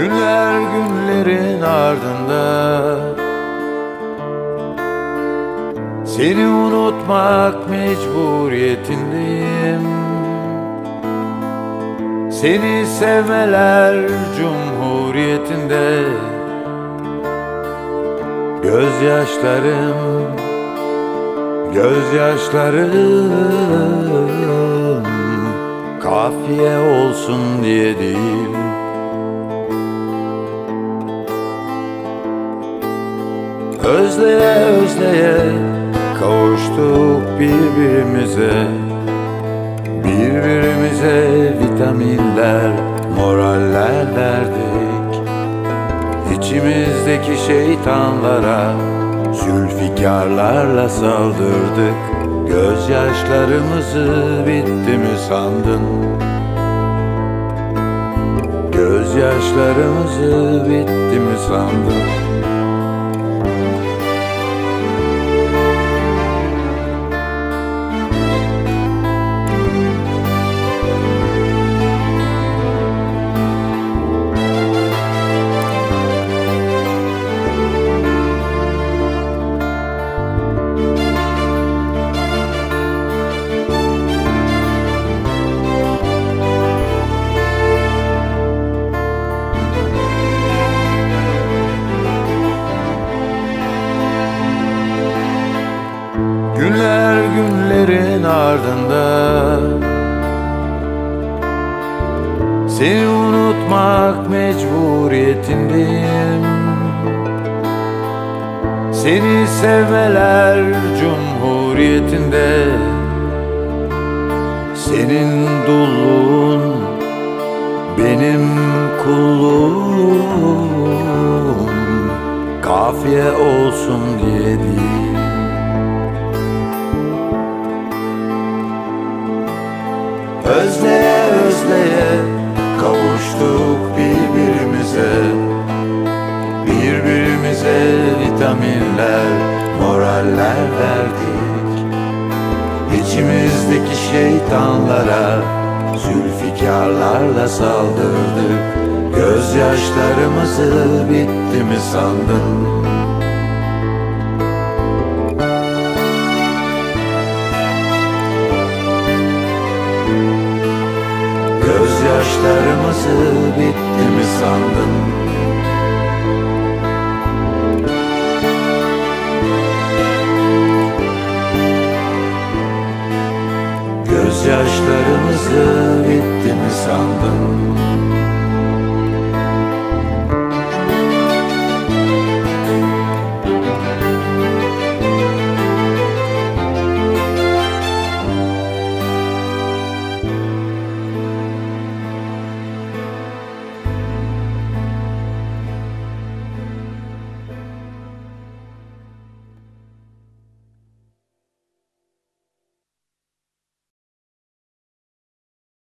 Günler günlerin ardında. Seni unutmak mecburiyetindeyim. Seni sevmeler cumhuriyetinde. Gözyaşlarım Gözyaşlarım Kafiye olsun diye değil Özleye özleye kavuştuk birbirimize Birbirimize vitaminler, moraller verdik İçimizdeki şeytanlara Zülfikarlarla saldırdık Gözyaşlarımızı bitti mi sandın? Gözyaşlarımızı bitti mi sandın? Günler günlerin ardında. Seni unutmak mecburiyetindeyim Seni sevmeler cumhuriyetinde. Senin dulluğun benim kulluğum. Kafiye olsun diye değil Özleye özleye kavuştuk birbirimize. Birbirimize vitaminler, moraller verdik. İçimizdeki şeytanlara Zülfikarlarla saldırdık. Gözyaşlarımızı bitti mi sandın? Gözyaşlarımızı bitti mi sandın?